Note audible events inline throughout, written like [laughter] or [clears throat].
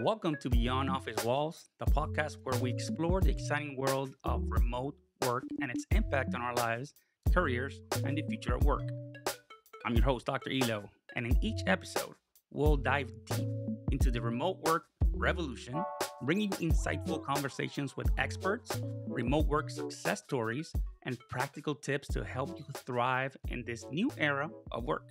Welcome to Beyond Office Walls, the podcast where we explore the exciting world of remote work and its impact on our lives, careers, and the future of work. I'm your host, Dr. Elo, and in each episode, we'll dive deep into the remote work revolution, bringing insightful conversations with experts, remote work success stories, and practical tips to help you thrive in this new era of work.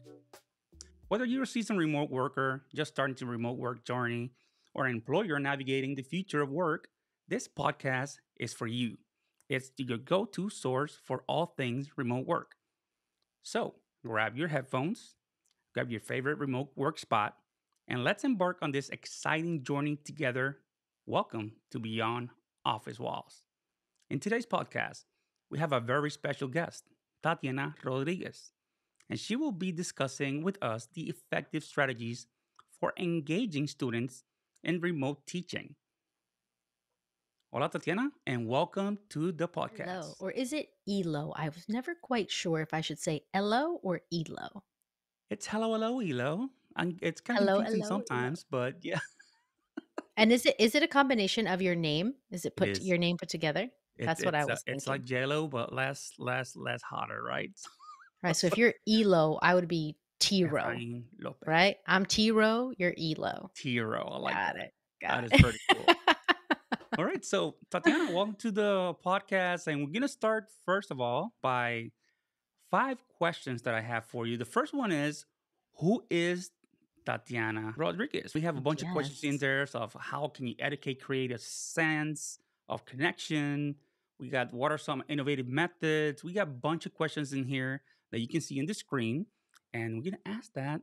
Whether you're a seasoned remote worker, just starting to remote work journey, or employer navigating the future of work, this podcast is for you. It's your go to source for all things remote work. So grab your headphones, grab your favorite remote work spot, and let's embark on this exciting journey together. Welcome to Beyond Office Walls. In today's podcast, we have a very special guest, Tatiana Rodriguez, and she will be discussing with us the effective strategies for engaging students in remote teaching. Hola, Tatiana, and welcome to the podcast. Hello, or is it Elo? I was never quite sure if I should say Elo or Elo. It's hello, hello, Elo. And it's kind of Hello, confusing hello, Elo. sometimes, but [laughs] yeah, And is it is it a combination of your name? Is it it put is. your name put together? It, That's what I uh, was it's like JLo, but less, less, less hotter, right? [laughs] Right. So if you're Elo, I would be T Ro. Lopez. Right? I'm T Ro, you're Elo. Tiro. I like Got that. it. Got That it. is pretty cool. All right. So, Tatiana, [laughs] welcome to the podcast. And we're going to start, first of all, by five questions that I have for you. The first one is Who is Tatiana Rodriguez? We have a bunch of questions in yes. there of how can you educate, create a sense of connection. We got what are some innovative methods? We got a bunch of questions in here that you can see in the screen. And we're going to ask that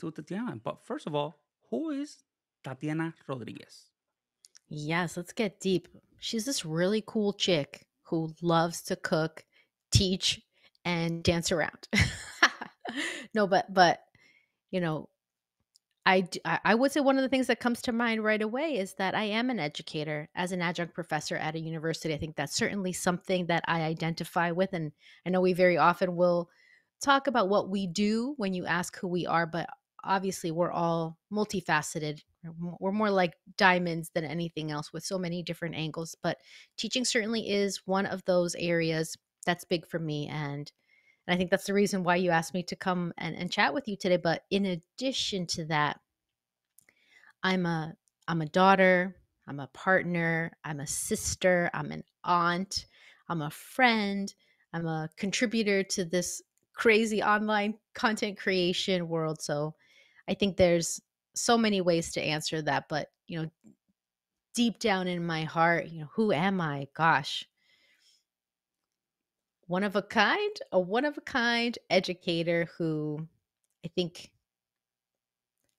to Tatiana. But first of all, who is Tatiana Rodriguez? Yes, let's get deep. She's this really cool chick who loves to cook, teach, and dance around. [laughs] no, but but you know, I I would say one of the things that comes to mind right away is that I am an educator as an adjunct professor at a university. I think that's certainly something that I identify with, and I know we very often will talk about what we do when you ask who we are, but obviously we're all multifaceted. We're more like diamonds than anything else with so many different angles. But teaching certainly is one of those areas that's big for me, and and I think that's the reason why you asked me to come and, and chat with you today. But in addition to that, I'm a I'm a daughter, I'm a partner, I'm a sister, I'm an aunt, I'm a friend, I'm a contributor to this crazy online content creation world. So I think there's so many ways to answer that, but you know, deep down in my heart, you know, who am I? Gosh, one of a kind, a one of a kind educator who I think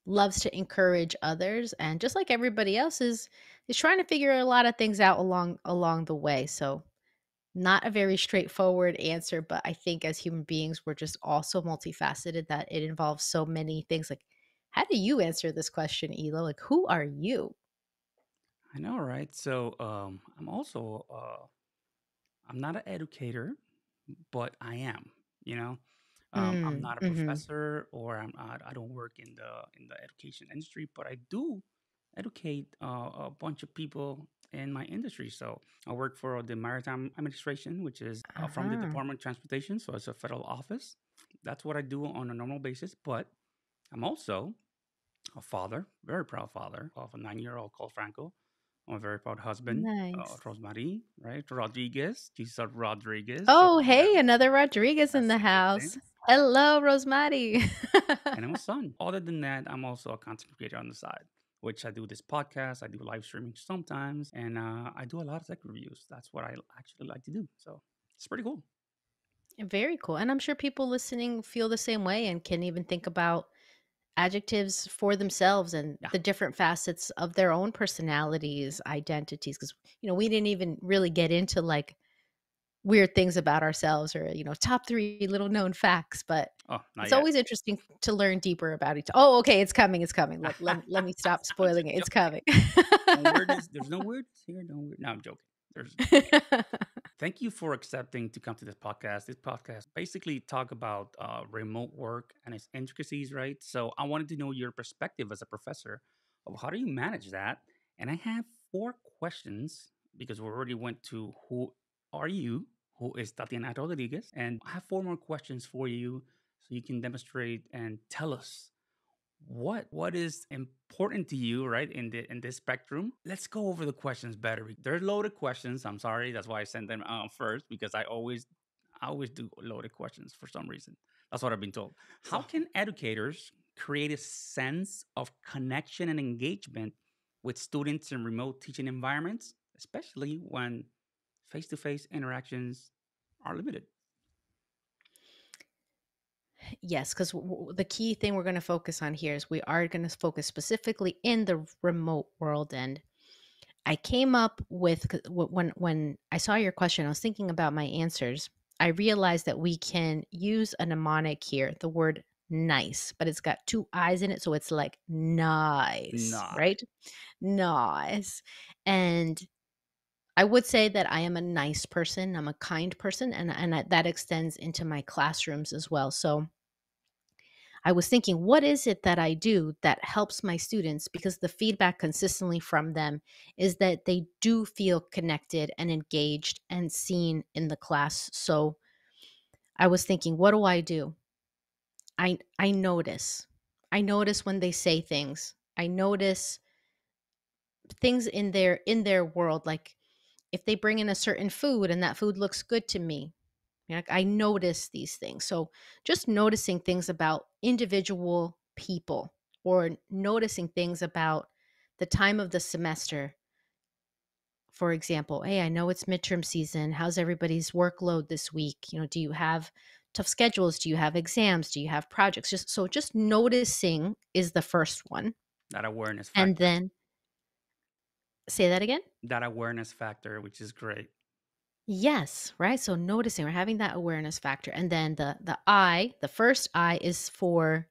loves to encourage others and just like everybody else is is trying to figure a lot of things out along along the way. So not a very straightforward answer, but I think as human beings we're just also multifaceted that it involves so many things like how do you answer this question, Elo? Like who are you? I know, right? So, um, I'm also uh, I'm not an educator, but I am. You know, um, I'm Mm, not a mhm. professor, or I'm not. I don't work in the in the education industry, but I do educate uh, a bunch of people in my industry. So, I work for the Maritime Administration, which is uh, from the Uh-huh. Department of Transportation. So, it's a federal office. That's what I do on a normal basis. But I'm also a father, very proud father of a nine-year-old called Franco. I'm a very proud husband, uh, Rosemary, right? Rodriguez. She's a Rodriguez. Oh, that, hey, another Rodriguez in the thing. house. Hello, Rosemary. [laughs] And I'm a son. Other than that, I'm also a content creator on the side, which I do this podcast. I do live streaming sometimes, and uh, I do a lot of tech reviews. That's what I actually like to do. So it's pretty cool. Very cool. And I'm sure people listening feel the same way and can even think about adjectives for themselves and Yeah. the different facets of their own personalities, identities. Because, you know, we didn't even really get into like weird things about ourselves or, you know, top three little known facts, but Oh, it's yet. always interesting to learn deeper about each. Oh, okay. It's coming. It's coming. Let, let, let me stop [laughs] spoiling it. It's coming. No weirdness. [laughs] There's no words here. No weird. No, I'm joking. There's [laughs] Thank you for accepting to come to this podcast. This podcast basically talk about uh, remote work and its intricacies, right? So I wanted to know your perspective as a professor of how do you manage that. And I have four questions because we already went to who are you, who is Tatiana Rodriguez, and I have four more questions for you so you can demonstrate and tell us what what is important to you right in the in this spectrum? Let's go over the questions better. They're loaded questions. I'm sorry. That's why i sent them out first because i always i always do loaded questions for some reason. That's what i've been told. How can educators create a sense of connection and engagement with students in remote teaching environments especially when face-to-face interactions are limited Yes, because w- the key thing we're going to focus on here is we are going to focus specifically in the remote world. And I came up with when when I saw your question, I was thinking about my answers. I realized that we can use a mnemonic here, the word nice, but it's got two eyes in it, so it's like nice, Nah. right? Nice. And I would say that I am a nice person. I'm a kind person, and and that extends into my classrooms as well. So I was thinking, what is it that I do that helps my students? Because the feedback consistently from them is that they do feel connected and engaged and seen in the class. So I was thinking, what do I do? I I notice. I notice when they say things. I notice things in their in their world like if they bring in a certain food and that food looks good to me I notice these things. So just noticing things about individual people or noticing things about the time of the semester. For example, hey, I know it's midterm season. How's everybody's workload this week? You know, do you have tough schedules? Do you have exams? Do you have projects? Just so just noticing is the first one. That awareness factor. And then say that again? That awareness factor, which is great. Yes, right? So noticing or having that awareness factor. And then the the I, the first I is for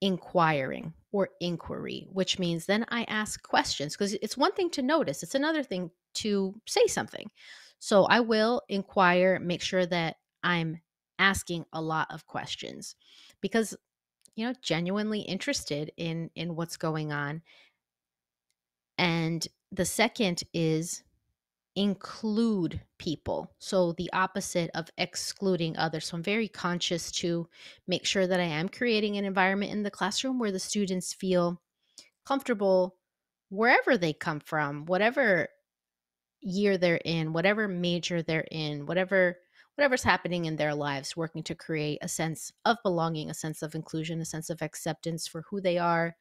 inquiring or inquiry, which means then I ask questions because it's one thing to notice, it's another thing to say something. So I will inquire, make sure that I'm asking a lot of questions because you know, genuinely interested in in what's going on. And the second is include people. So the opposite of excluding others. So I'm very conscious to make sure that I am creating an environment in the classroom where the students feel comfortable wherever they come from, whatever year they're in, whatever major they're in, whatever whatever's happening in their lives, working to create a sense of belonging, a sense of inclusion, a sense of acceptance for who they are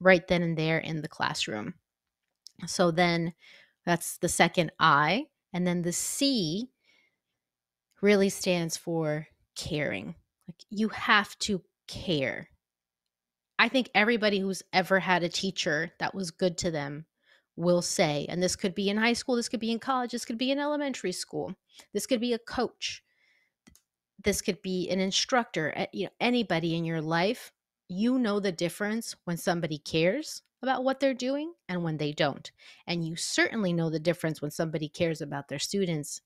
right then and there in the classroom. So then that's the second I. And then the C really stands for caring. Like you have to care. I think everybody who's ever had a teacher that was good to them will say, and this could be in high school, this could be in college, this could be in elementary school, this could be a coach, this could be an instructor, eh, you know, anybody in your life, you know the difference when somebody cares about what they're doing and when they don't. And you certainly know the difference when somebody cares about their students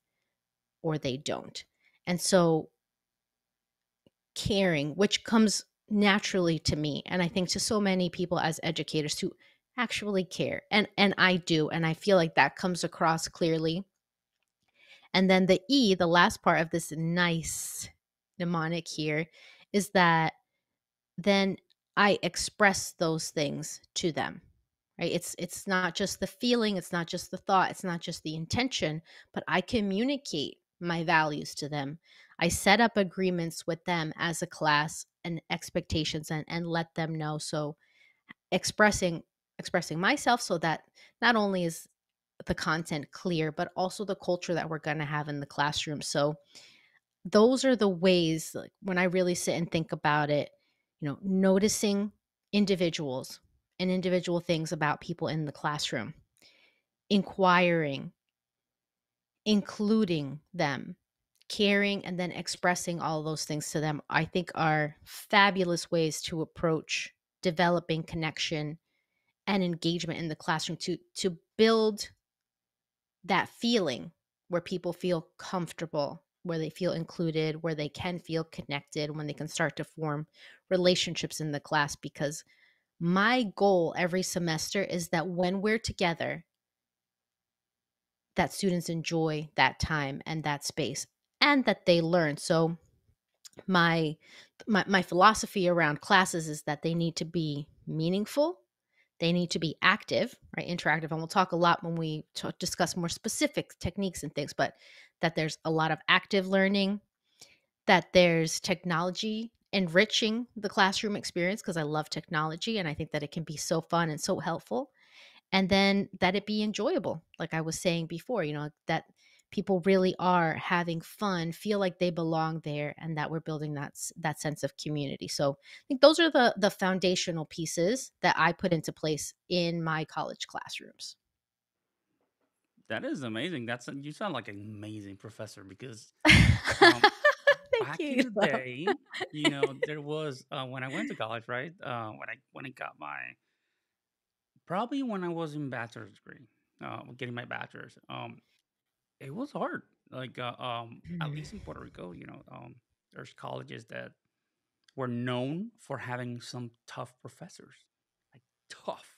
or they don't. And so, caring, which comes naturally to me, and I think to so many people as educators who actually care, and and I do, and I feel like that comes across clearly. And then the E, the last part of this nice mnemonic here, is that then I express those things to them. Right? It's it's not just the feeling, it's not just the thought, it's not just the intention, but I communicate my values to them. I set up agreements with them as a class and expectations and, and let them know. So expressing expressing myself so that not only is the content clear, but also the culture that we're gonna have in the classroom. So those are the ways like when I really sit and think about it, you know, noticing individuals and individual things about people in the classroom, inquiring, including them, caring, and then expressing all those things to them, I think are fabulous ways to approach developing connection and engagement in the classroom to to build that feeling where people feel comfortable where they feel included, where they can feel connected, when they can start to form relationships in the class because my goal every semester is that when we're together, that students enjoy that time and that space and that they learn. So my my, my philosophy around classes is that they need to be meaningful they need to be active right interactive and we'll talk a lot when we discuss more specific techniques and things but that there's a lot of active learning that there's technology enriching the classroom experience because i love technology and i think that it can be so fun and so helpful and then that it be enjoyable like i was saying before you know that people really are having fun feel like they belong there and that we're building that that sense of community so i think those are the the foundational pieces that i put into place in my college classrooms that is amazing that's you sound like an amazing professor because um, [laughs] back you. in the day you know there was uh, when i went to college right uh, when i when i got my probably when i was in bachelor's degree uh, getting my bachelor's um, it was hard. Like uh, um, at mm-hmm. least in Puerto Rico, you know, um, there's colleges that were known for having some tough professors, like tough.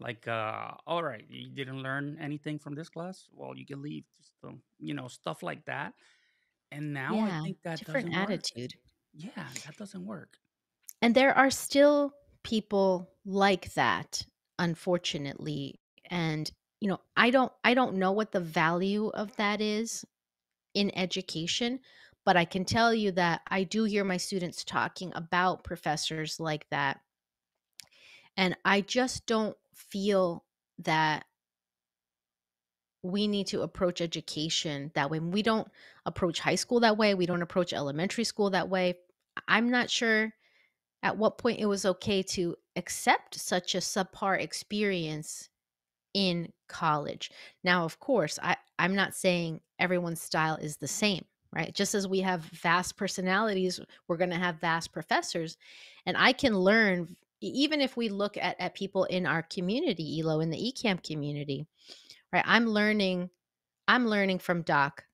Like, uh, all right, you didn't learn anything from this class. Well, you can leave. Just um, you know, stuff like that. And now yeah, I think that different attitude. Work. Yeah, that doesn't work. And there are still people like that, unfortunately. And you know, I don't I don't know what the value of that is in education, but I can tell you that I do hear my students talking about professors like that. And I just don't feel that we need to approach education that way. We don't approach high school that way. We don't approach elementary school that way. I'm not sure at what point it was okay to accept such a subpar experience in college. Now, of course, I, I'm not saying everyone's style is the same, right? Just as we have vast personalities, we're going to have vast professors. And I can learn, even if we look at, at people in our community, ELO, in the Ecamm community, right? I'm learning, I'm learning from Doc,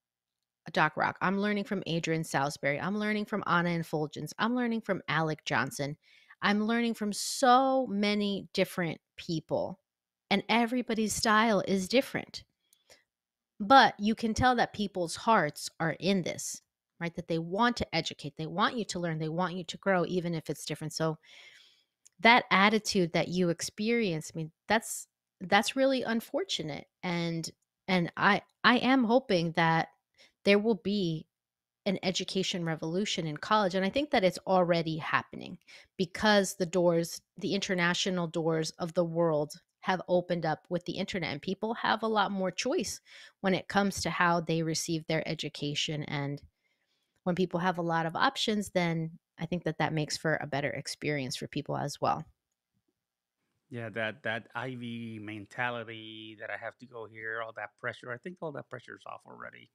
Doc Rock. I'm learning from Adrian Salisbury. I'm learning from Anna Infulgence. I'm learning from Alec Johnson. I'm learning from so many different people and everybody's style is different. But you can tell that people's hearts are in this, right? That they want to educate, they want you to learn, they want you to grow, even if it's different. So that attitude that you experience, I mean, that's that's really unfortunate. And and I I am hoping that there will be an education revolution in college and i think that it's already happening because the doors the international doors of the world have opened up with the internet and people have a lot more choice when it comes to how they receive their education and when people have a lot of options then i think that that makes for a better experience for people as well yeah that that ivy mentality that i have to go here all that pressure i think all that pressure is off already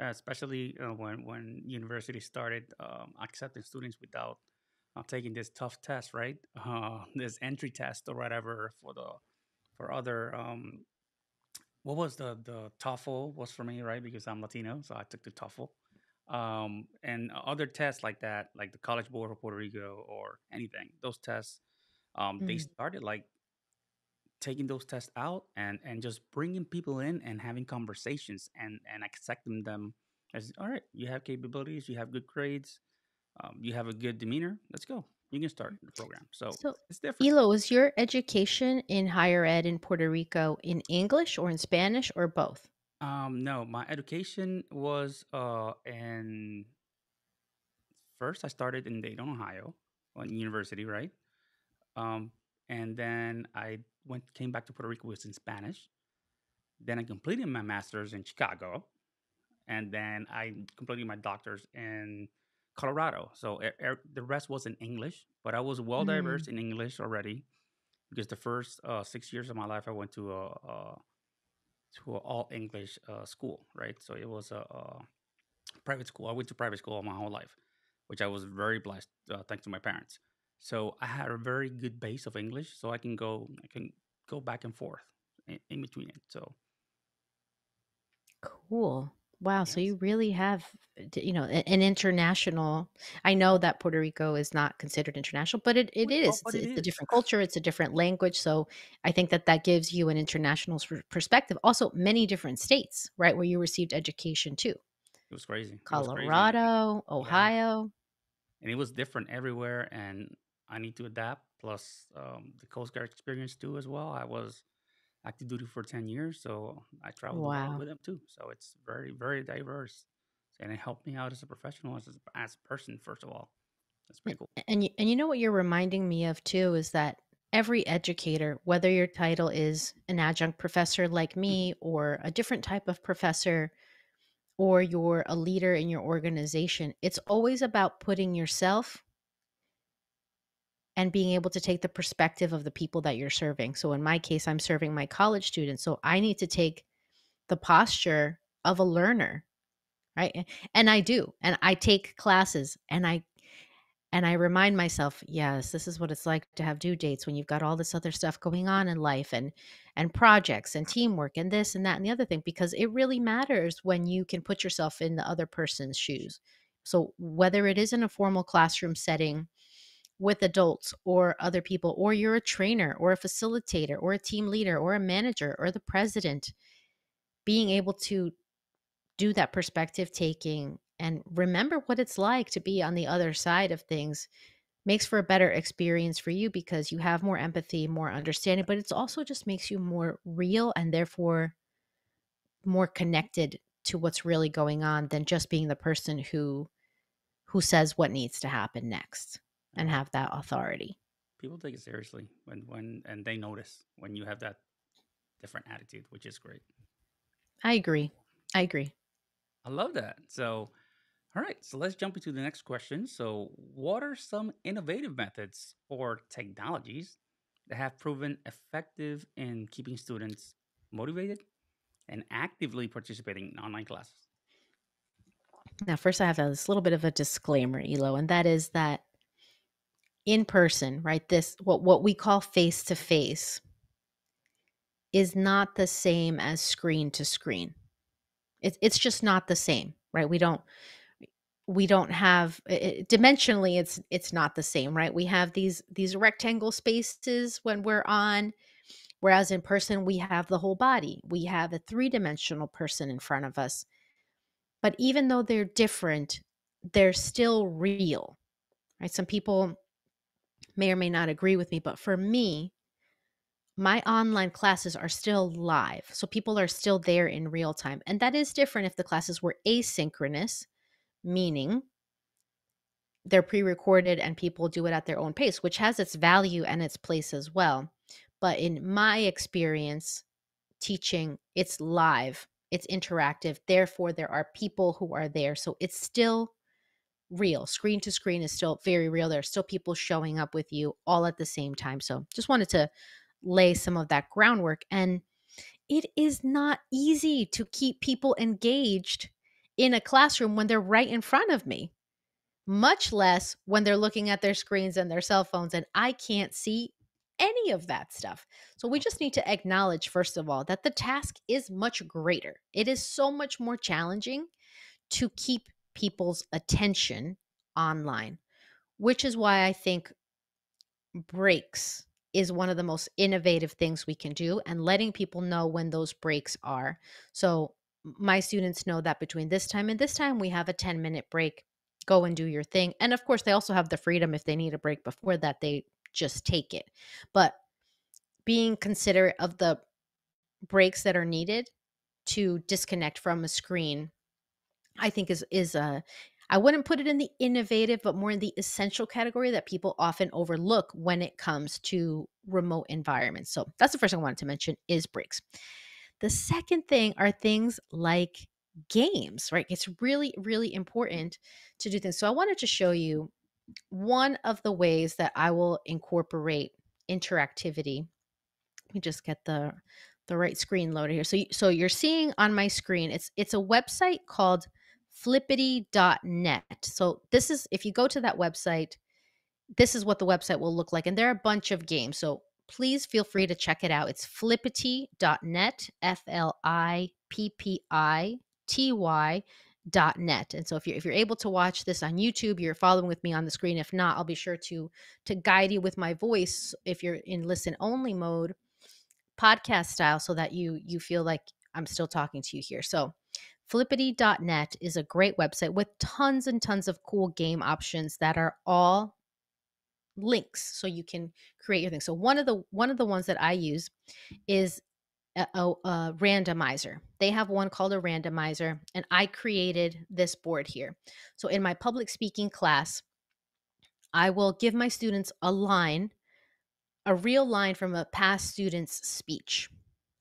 uh, especially uh, when when universities started um, accepting students without uh, taking this tough test right [laughs] uh, this entry test or whatever for the for other um what was the the TOEFL was for me, right? Because I'm Latino, so I took the TOEFL. Um, and other tests like that, like the College Board of Puerto Rico or anything, those tests, um, mm. they started like taking those tests out and and just bringing people in and having conversations and and accepting them as all right, you have capabilities, you have good grades, um, you have a good demeanor. Let's go you can start the program. So, so it's different. Elo, was your education in higher ed in Puerto Rico in English or in Spanish or both? Um, no, my education was uh in first I started in Dayton, Ohio, on university, right? Um, and then I went came back to Puerto Rico was in Spanish. Then I completed my master's in Chicago, and then I completed my doctor's in Colorado. So er, er, the rest was in English, but I was well diverse mm. in English already because the first uh, six years of my life I went to a, a to an all English uh, school, right? So it was a, a, private school. I went to private school all my whole life, which I was very blessed uh, thanks to my parents. So I had a very good base of English, so I can go I can go back and forth in, in between it. So cool. Wow, so Yes. you really have, uh, you know, a an international I know that Puerto Rico is not considered international, but it it But oh, is. It's it a it's a is. different culture, it's a different language, so I think that that gives you an international s perspective. Also, many different states, right, where you received education too. It was crazy. It was crazy. Colorado, Yeah. Ohio. And it was different everywhere, and I need to adapt. Plus, um, the Coast Guard experience too, as well. I was active duty for 10 years, so I traveled Wow. with them too. So it's very, very diverse. And it helped me out as a professional, as a, as a person, first of all. That's pretty cool. and you and you know what you're reminding me of too is that every educator, whether your title is an adjunct professor like Mhm. me or a different type of professor or you're a leader in your organization, it's always about putting yourself and being able to take the perspective of the people that you're serving. So in my case, I'm serving my college students, so I need to take the posture of a learner, right? And I do, and I take classes, and I and I remind myself, "Yes, this is what it's like to have due dates when you've got all this other stuff going on in life and and projects and teamwork and this and that and the other thing," because it really matters when you can put yourself in the other person's shoes. So whether it is in a formal classroom setting with adults or other people, or you're a trainer or a facilitator or a team leader or a manager or the president, being able to do that perspective taking and remember what it's like to be on the other side of things makes for a better experience for you because you have more empathy, more understanding, but it's also just makes you more real and therefore more connected to what's really going on than just being the person who who says what needs to happen next and have that authority. people take it seriously when, when, and they notice when you have that different attitude, which is great. I agree. I agree. I love that. So, all right, so let's jump into the next question. So, what are some innovative methods or technologies that have proven effective in keeping students motivated and actively participating in online classes? Now, first, I have this little bit of a disclaimer, Elo, and that is that in person, right? This what what we call face to face is not the same as screen to screen. It's it's just not the same, right? We don't we don't have i- i- dimensionally it's it's not the same, right? We have these these rectangle spaces when we're on whereas in person we have the whole body. We have a three-dimensional person in front of us. But even though they're different, they're still real, right? Some people may or may not agree with me, but for me, my online classes are still live. So people are still there in real time. And that is different if the classes were asynchronous, meaning they're pre recorded and people do it at their own pace, which has its value and its place as well. But in my experience teaching, it's live, it's interactive. Therefore, there are people who are there. So it's still real. Screen to screen is still very real. There are still people showing up with you all at the same time. So just wanted to lay some of that groundwork. And it is not easy to keep people engaged in a classroom when they're right in front of me, much less when they're looking at their screens and their cell phones and I can't see any of that stuff. So we just need to acknowledge, first of all, that the task is much greater. It is so much more challenging to keep people's attention online, which is why I think breaks is one of the most innovative things we can do and letting people know when those breaks are. So my students know that between this time and this time we have a 10 minute break. Go and do your thing. And of course, they also have the freedom if they need a break before that, they just take it. But being considerate of the breaks that are needed to disconnect from a screen I think is is a I wouldn't put it in the innovative, but more in the essential category that people often overlook when it comes to remote environments. So that's the first thing I wanted to mention is breaks. The second thing are things like games, right? It's really, really important to do things. So I wanted to show you one of the ways that I will incorporate interactivity. Let me just get the the right screen loaded here. So so you're seeing on my screen it's it's a website called flippity.net. So this is if you go to that website, this is what the website will look like and there are a bunch of games. So please feel free to check it out. It's flippity.net, F L I P P I T-Y dot net and so if you're if you're able to watch this on youtube you're following with me on the screen if not i'll be sure to to guide you with my voice if you're in listen only mode podcast style so that you you feel like i'm still talking to you here so flippity.net is a great website with tons and tons of cool game options that are all links so you can create your thing so one of the one of the ones that i use is a, a, a, randomizer. They have one called a randomizer, and I created this board here. So in my public speaking class, I will give my students a line, a real line from a past student's speech,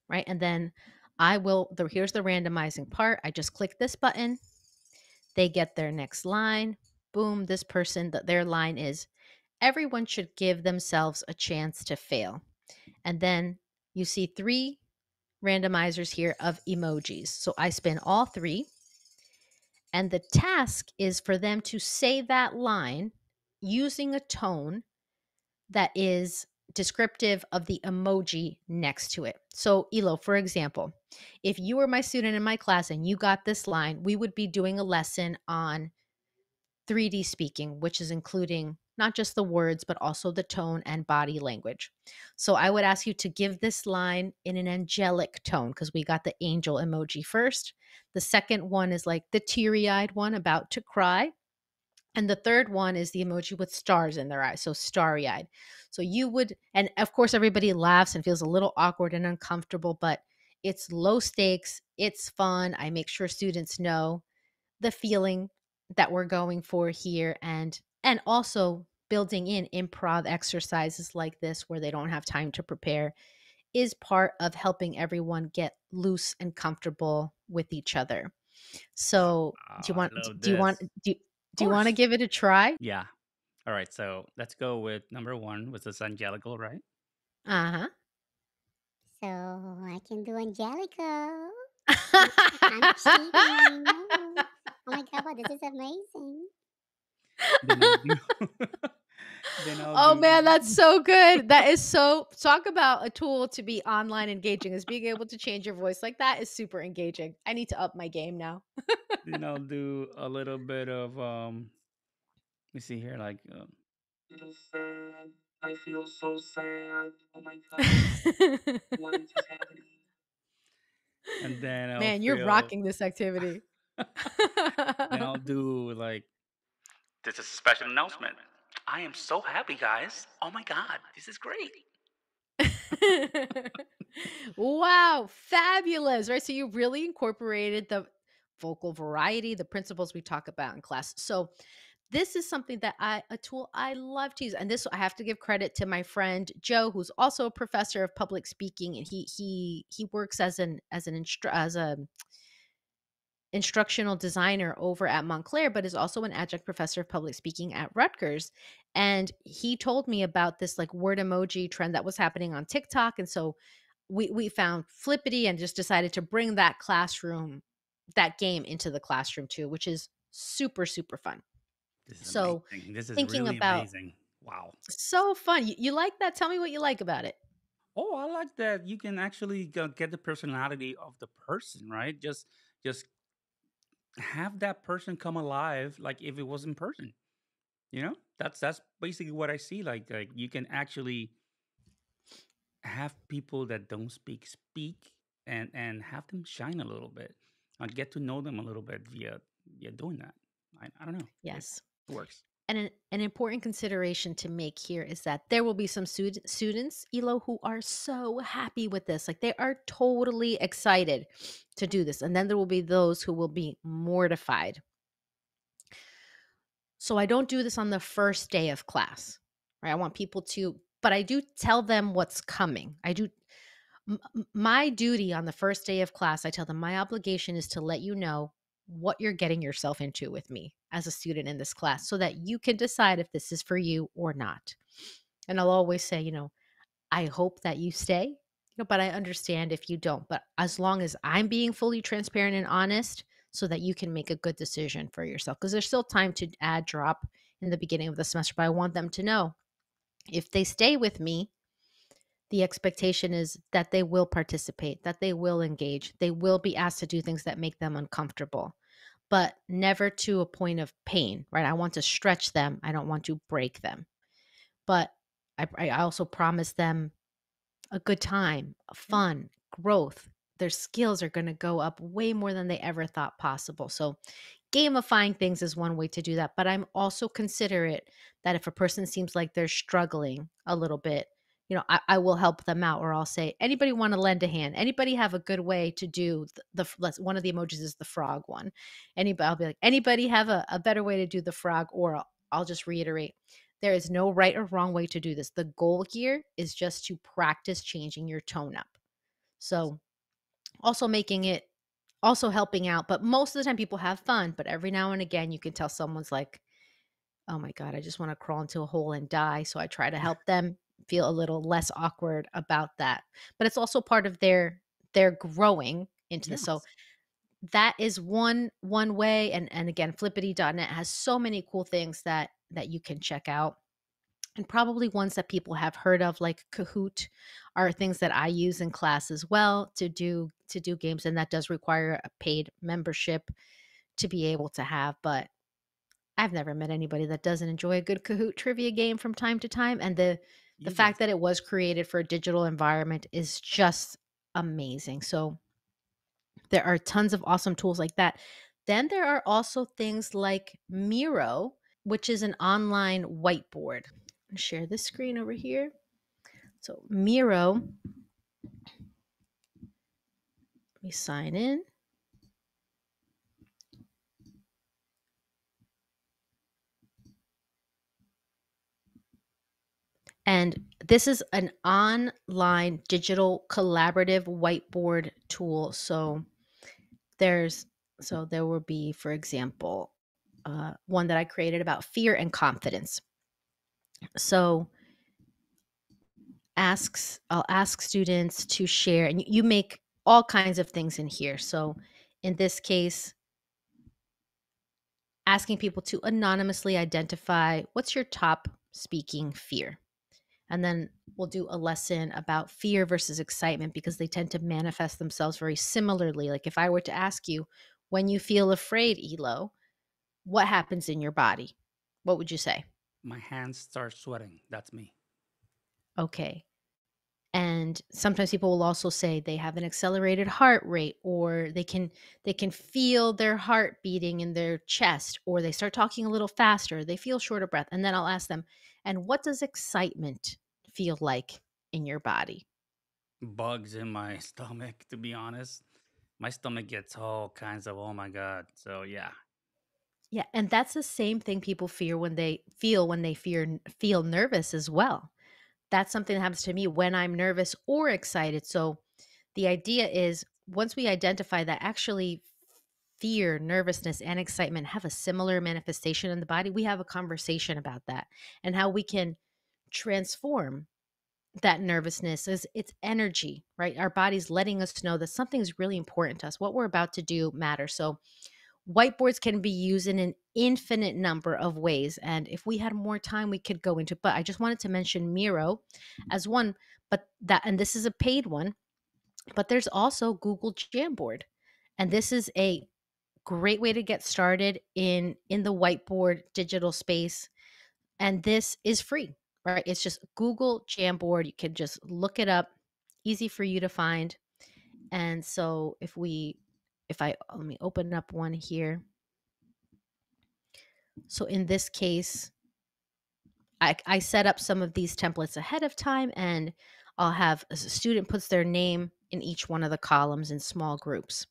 right? And then I will, the, here's the randomizing part. I just click this button. They get their next line. Boom, this person, that their line is everyone should give themselves a chance to fail. And then you see three randomizers here of emojis. So I spin all three. And the task is for them to say that line using a tone that is descriptive of the emoji next to it. So, Elo, for example, if you were my student in my class and you got this line, we would be doing a lesson on 3D speaking, which is including not just the words, but also the tone and body language. So I would ask you to give this line in an angelic tone because we got the angel emoji first. The second one is like the teary eyed one about to cry. And the third one is the emoji with stars in their eyes, so starry eyed. So you would, and of course, everybody laughs and feels a little awkward and uncomfortable, but it's low stakes, it's fun. I make sure students know the feeling that we're going for here and and also building in improv exercises like this where they don't have time to prepare is part of helping everyone get loose and comfortable with each other. So, oh, do you want do you want do, do you want to give it a try? Yeah. All right. So, let's go with number 1 was this angelical, right? Uh-huh. So, I can do angelical. I'm cheating. [laughs] Oh my god, this is amazing. [laughs] [laughs] oh man, that's so good. That is so talk about a tool to be online engaging is being able to change your voice. Like that is super engaging. I need to up my game now. then I'll [laughs] do a little bit of um let me see here, like um, I feel so sad. Oh my god. what is happening? And then I'll Man, you're rocking this activity. [laughs] and I'll [laughs] do like this is a special announcement. I am so happy, guys. Oh my God, this is great. wow, fabulous. Right. So you really incorporated the vocal variety, the principles we talk about in class. So this is something that I a tool I love to use. And this I have to give credit to my friend Joe, who's also a professor of public speaking. And he he he works as an as an instru- as a instructional designer over at Montclair, but is also an adjunct professor of public speaking at Rutgers. And he told me about this like word emoji trend that was happening on TikTok. And so we we found Flippity and just decided to bring that classroom, that game into the classroom too, which is super, super fun. This so this is thinking really about amazing. Wow. So fun. You, you like that? Tell me what you like about it. Oh, I like that you can actually get the personality of the person, right? Just just have that person come alive like if it was in person you know? That's that's basically what i see like like you can actually have people that don't speak speak and and have them shine a little bit and get to know them a little bit via via doing that. I, I don't know. Yes it, it works and an, an important consideration to make here is that there will be some stud- students, Elo, who are so happy with this. Like they are totally excited to do this. And then there will be those who will be mortified. So I don't do this on the first day of class, right? I want people to, but I do tell them what's coming. I do. My duty on the first day of class, I tell them my obligation is to let you know what you're getting yourself into with me as a student in this class so that you can decide if this is for you or not. And I'll always say, you know, I hope that you stay, you know, but I understand if you don't. But as long as I'm being fully transparent and honest so that you can make a good decision for yourself, because there's still time to add drop in the beginning of the semester, but I want them to know if they stay with me, the expectation is that they will participate, that they will engage, they will be asked to do things that make them uncomfortable, but never to a point of pain, right? I want to stretch them, I don't want to break them. But I, I also promise them a good time, mm. fun, growth. Their skills are going to go up way more than they ever thought possible. So, gamifying things is one way to do that. But I'm also considerate that if a person seems like they're struggling a little bit, you know, I, I will help them out, or I'll say, anybody want to lend a hand? Anybody have a good way to do the, the one of the emojis is the frog one. Anybody, I'll be like, anybody have a, a better way to do the frog? Or I'll, I'll just reiterate, there is no right or wrong way to do this. The goal here is just to practice changing your tone up. So, also making it, also helping out. But most of the time, people have fun. But every now and again, you can tell someone's like, oh my God, I just want to crawl into a hole and die. So I try to [laughs] help them feel a little less awkward about that. But it's also part of their their growing into yes. this. So that is one one way and and again flippity.net has so many cool things that that you can check out and probably ones that people have heard of like kahoot are things that i use in class as well to do to do games and that does require a paid membership to be able to have but i've never met anybody that doesn't enjoy a good kahoot trivia game from time to time and the the fact that it was created for a digital environment is just amazing so there are tons of awesome tools like that. Then there are also things like Miro, which is an online whiteboard. share this screen over here. So Miro, let me sign in. And this is an online digital collaborative whiteboard tool. So there's so there will be for example uh, one that i created about fear and confidence. So asks i'll ask students to share and you make all kinds of things in here. So in this case asking people to anonymously identify what's your top speaking fear and then we'll do a lesson about fear versus excitement because they tend to manifest themselves very similarly. Like if I were to ask you, when you feel afraid, Elo, what happens in your body? What would you say? My hands start sweating. That's me. Okay. And sometimes people will also say they have an accelerated heart rate or they can they can feel their heart beating in their chest or they start talking a little faster, they feel short of breath. And then I'll ask them, and what does excitement feel like in your body? Bugs in my [laughs] stomach, to be honest. My stomach gets all kinds of, oh my God. So, yeah. Yeah, and that's the same thing people fear when they feel when they fear feel nervous as well. That's something that happens to me when I'm nervous or excited. So the idea is once we identify that actually fear, nervousness, and excitement have a similar manifestation in the body, we have a conversation about that and how we can transform that nervousness is it's energy right? Our body's letting us know that something's really important to us. What we're about to do matters. So whiteboards can be used in an infinite number of ways and if we had more time we could go into but i just wanted to mention miro as one but that and this is a paid one but there's also google jamboard and this is a great way to get started in in the whiteboard digital space and this is free right? It's just Google Jamboard. You can just look it up, easy for you to find. And so if we, if I, uh, let me open up one here. So in this case, I, I set up some of these templates ahead of time and I'll have a student puts their name in each one of the columns in small groups.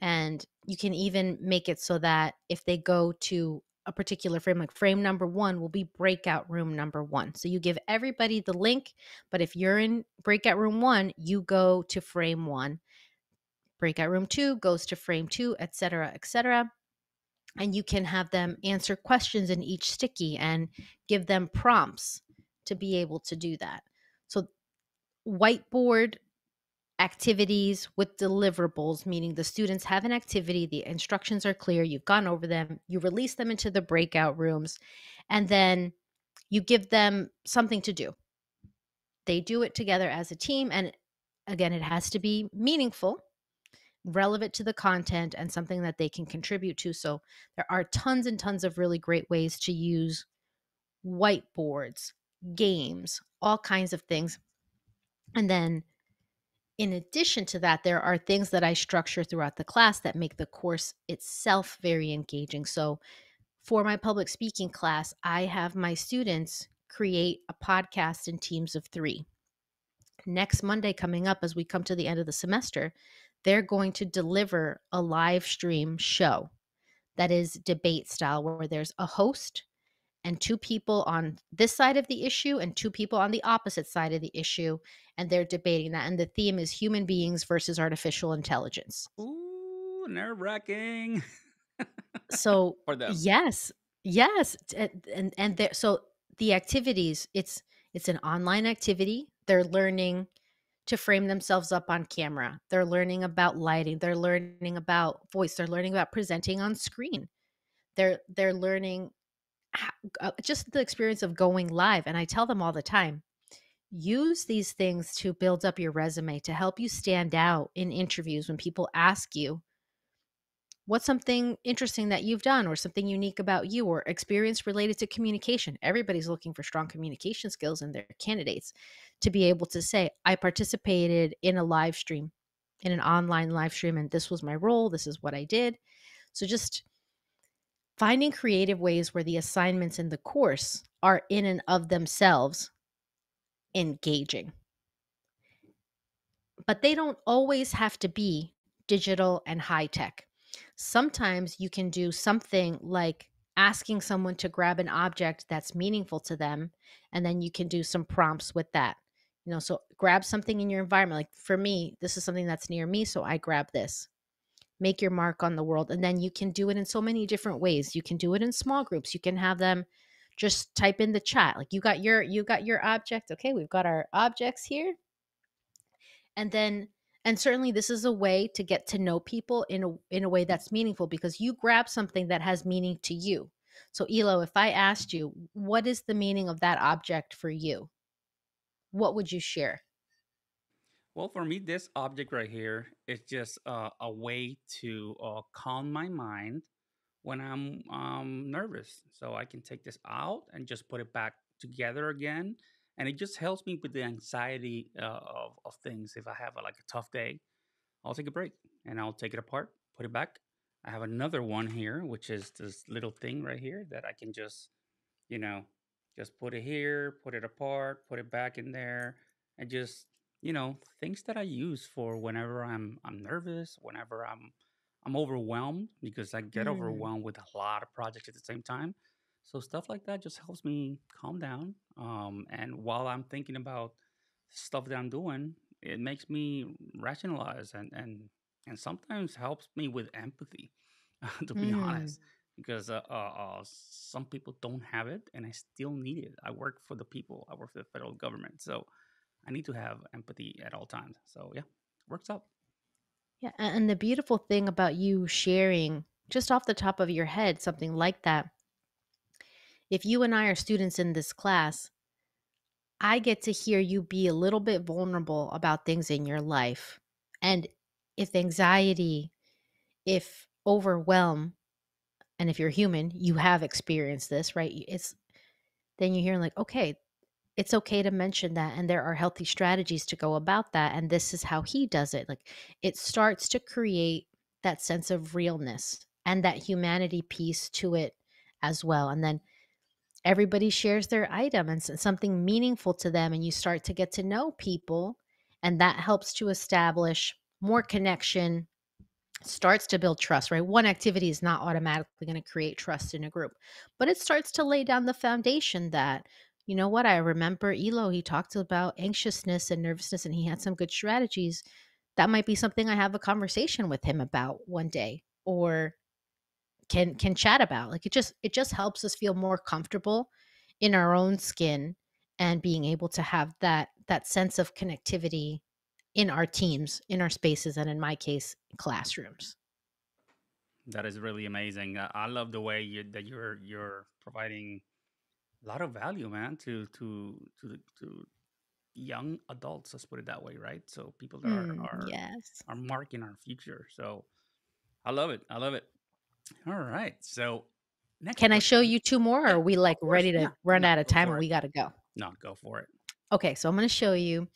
And you can even make it so that if they go to a particular frame like frame number one will be breakout room number one. So you give everybody the link but if you're in breakout room one you go to frame one. Breakout room two goes to frame two etc etc and you can have them answer questions in each sticky and give them prompts to be able to do that. So whiteboard activities with deliverables, meaning the students have an activity, the instructions are clear, you've gone over them, you release them into the breakout rooms, and then you give them something to do. they do it together as a team. And again, it has to be meaningful, relevant to the content, and something that they can contribute to. So there are tons and tons of really great ways to use whiteboards, games, all kinds of things. And then in addition to that, there are things that I structure throughout the class that make the course itself very engaging. So, for my public speaking class, I have my students create a podcast in teams of three. Next Monday, coming up as we come to the end of the semester, they're going to deliver a live stream show that is debate style, where there's a host and two people on this side of the issue and two people on the opposite side of the issue and they're debating that and the theme is human beings versus artificial intelligence. Ooh, nerve wracking. [laughs] so yes yes and and, and there so the activities it's it's an online activity. They're learning to frame themselves up on camera. They're learning about lighting. They're learning about voice. They're learning about presenting on screen. They're they're learning Uh, just the experience of going live and i tell them all the time use these things to build up your resume to help you stand out in interviews when people ask you what's something interesting that you've done or something unique about you or experience related to communication everybody's looking for strong communication skills in their candidates to be able to say i participated in a live stream in an online live stream and this was my role this is what i did. So just finding creative ways where the assignments in the course are in and of themselves engaging but they don't always have to be digital and high tech. Sometimes you can do something like asking someone to grab an object that's meaningful to them, and then you can do some prompts with that. You know, so grab something in your environment. Like for me, this is something that's near me, so I grab this. Make your mark on the world, and then you can do it in so many different ways. You can do it in small groups. You can have them just type in the chat. Like you got your you got your object. Okay, we've got our objects here and then and certainly this is a way to get to know people in a in a way that's meaningful because you grab something that has meaning to you so elo if i asked you what is the meaning of that object for you what would you share Well, for me, this object right here is just uh, a way to uh, calm my mind when I'm um, nervous. So I can take this out and just put it back together again. And it just helps me with the anxiety uh, of, of things. If I have a, like a tough day, I'll take a break and I'll take it apart, put it back. I have another one here, which is this little thing right here that I can just, you know, just put it here, put it apart, put it back in there, and just, you know, things that I use for whenever I'm I'm nervous, whenever I'm I'm overwhelmed because I get Mm, overwhelmed with a lot of projects at the same time. So stuff like that just helps me calm down. Um, and while I'm thinking about stuff that I'm doing, it makes me rationalize and and and sometimes helps me with empathy, [laughs] to be mm. honest, because uh, uh, uh, some people don't have it, and I still need it. I work for the people. I work for the federal government, so I need to have empathy at all times. So yeah, works out. yeah and the beautiful thing about you sharing just off the top of your head something like that if you and i are students in this class I get to hear you be a little bit vulnerable about things in your life. And if anxiety, if overwhelm, and if you're human, you have experienced this, right? It's then you're hearing like, okay, it's okay to mention that and there are healthy strategies to go about that and this is how he does it. Like it starts to create that sense of realness and that humanity piece to it as well. And then everybody shares their item and something meaningful to them and you start to get to know people and that helps to establish more connection starts to build trust right one activity is not automatically going to create trust in a group but it starts to lay down the foundation that you know what i remember elo he talked about anxiousness and nervousness and he had some good strategies that might be something i have a conversation with him about one day or can can chat about like it just it just helps us feel more comfortable in our own skin and being able to have that that sense of connectivity in our teams in our spaces and in my case classrooms That is really amazing. Uh, I love the way you, that you're you're providing a lot of value, man, to to to to young adults. Let's put it that way, right? So people that are Mm, are yes. are marking our future. So I love it. I love it. All right. So next Can I show question. you two more? Or Yeah, are we like of course. ready to Yeah. run No, out of go time for it. we got to go? No, go for it. Okay, so I'm going to show you.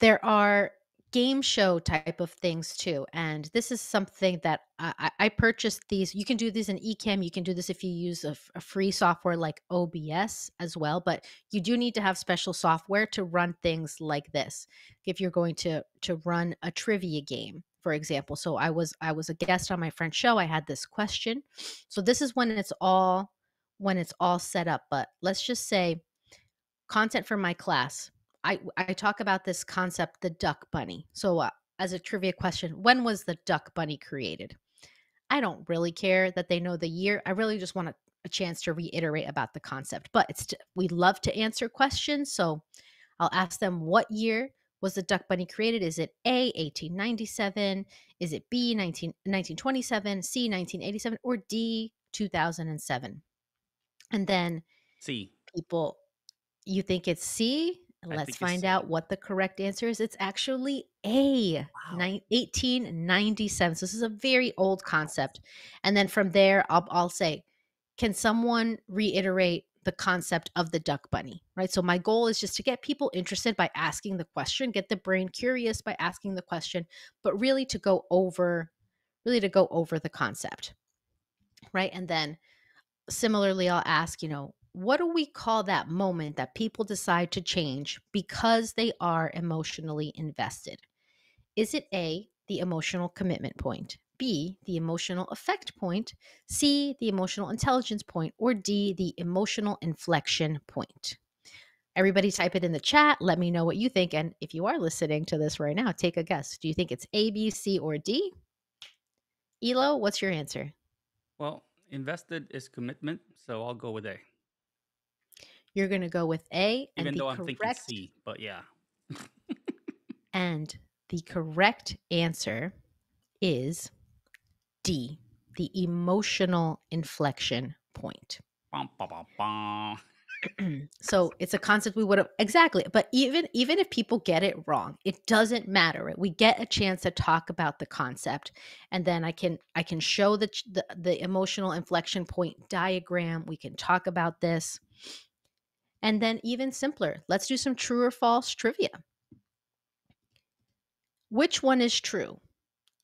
There are game show type of things too, and this is something that I, I purchased these. You can do these in Ecamm. You can do this if you use a free software like OBS as well, but you do need to have special software to run things like this. If you're going to to run a trivia game, for example. So I was I was a guest on my friend's show. I had this question. So this is when it's all when it's all set up. But let's just say content for my class. I I talk about this concept, the duck bunny. So uh, as a trivia question, when was the duck bunny created? I don't really care that they know the year. I really just want a, a chance to reiterate about the concept. But it's we love to answer questions, so I'll ask them what year was the duck bunny created? Is it A 1897? Is it B 19, 1927, C 1987 or D 2007? And then See, people you think it's C? Let's find out what the correct answer is. It's actually A, Wow. nine- 1897. So this is a very old concept. And then from there, I'll, I'll say, can someone reiterate the concept of the duck bunny? Right. So my goal is just to get people interested by asking the question, get the brain curious by asking the question, but really to go over, really to go over the concept. Right. And then similarly, I'll ask, you know, what do we call that moment that people decide to change because they are emotionally invested? Is it A, the emotional commitment point, B, the emotional effect point, C, the emotional intelligence point, or D, the emotional inflection point? Everybody type it in the chat. Let me know what you think. And if you are listening to this right now, take a guess. Do you think it's A, B, C, or D? Elo, what's your answer? well, invested is commitment, so I'll go with A. You're going to go with A, and Even the though I'm thinking correct C, but yeah. [laughs] And the correct answer is D, the emotional inflection point. Bum, bum, bum. [clears throat] so it's a concept we would have exactly but even even if people get it wrong it doesn't matter we get a chance to talk about the concept and then i can i can show the the, the emotional inflection point diagram we can talk about this and then even simpler let's do some true or false trivia which one is true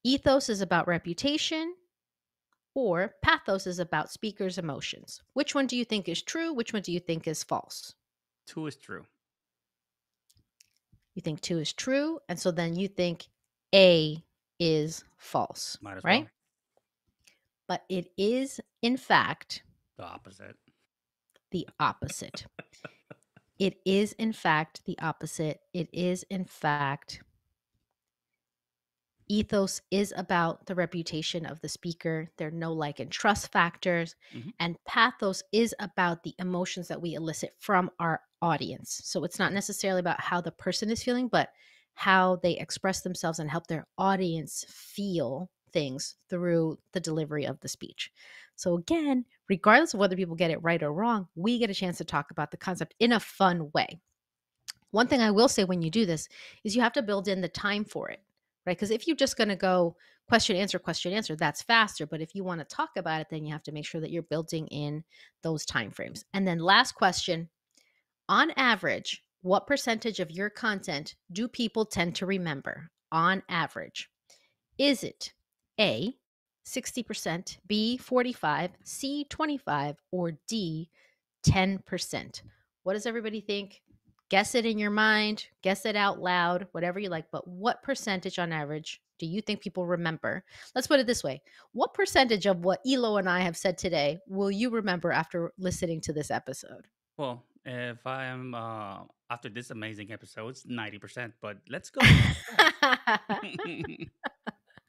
ethos is about reputation or pathos is about speakers' emotions. Which one do you think is true? Which one do you think is false? Two is true. You think two is true, and so then you think A is false, Might as right? well. But it is, in fact, The opposite. The opposite. it is, in fact, the opposite. It is, in fact, ethos is about the reputation of the speaker, their know like, and trust factors. Mhm. And pathos is about the emotions that we elicit from our audience. So it's not necessarily about how the person is feeling, but how they express themselves and help their audience feel things through the delivery of the speech. So, again, regardless of whether people get it right or wrong, we get a chance to talk about the concept in a fun way. One thing I will say when you do this is you have to build in the time for it, right? Because if you're just going to go question, answer, question, answer, that's faster. But if you want to talk about it, then you have to make sure that you're building in those time frames. And then, last question on average, what percentage of your content do people tend to remember on average? Is it A, 60%, B, 45, C, 25, or D, 10%? What does everybody think? Guess it in your mind, guess it out loud, whatever you like. But what percentage on average do you think people remember? Let's put it this way What percentage of what Elo and I have said today will you remember after listening to this episode? Well, if I am uh, after this amazing episode, it's ninety percent. But let's go. [laughs]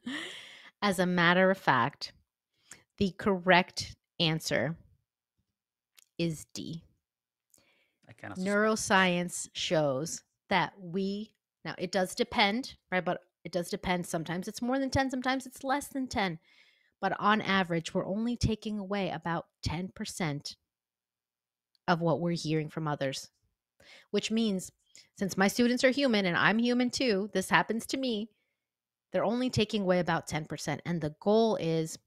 [laughs] [laughs] As a matter of fact, the correct answer is D. I kind of Neuroscience shows that we, now it does depend, right? But it does depend. Sometimes it's more than 10, sometimes it's less than 10. But on average, we're only taking away about 10% of what we're hearing from others, which means since my students are human and I'm human too, this happens to me. They're only taking away about 10%. And the goal is